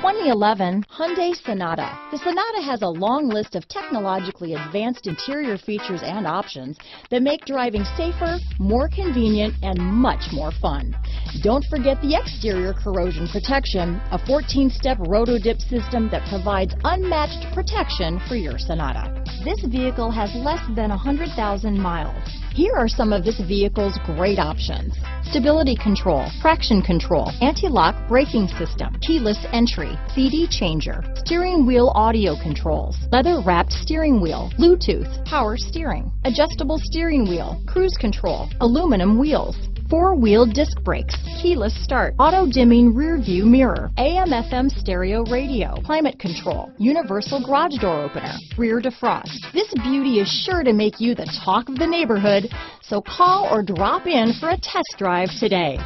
2011 Hyundai Sonata. The Sonata has a long list of technologically advanced interior features and options that make driving safer, more convenient, and much more fun. Don't forget the exterior corrosion protection, a 14-step roto-dip system that provides unmatched protection for your Sonata. This vehicle has less than 100,000 miles. Here are some of this vehicle's great options. Stability control, traction control, anti-lock braking system, keyless entry, CD changer, steering wheel audio controls, leather wrapped steering wheel, Bluetooth, power steering, adjustable steering wheel, cruise control, aluminum wheels, four-wheel disc brakes, keyless start, auto-dimming rear view mirror, AM FM stereo radio, climate control, universal garage door opener, rear defrost. This beauty is sure to make you the talk of the neighborhood, so call or drop in for a test drive today.